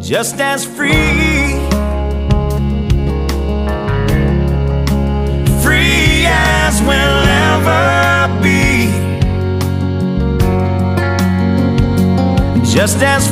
just as free. Free as we'll ever be. Just as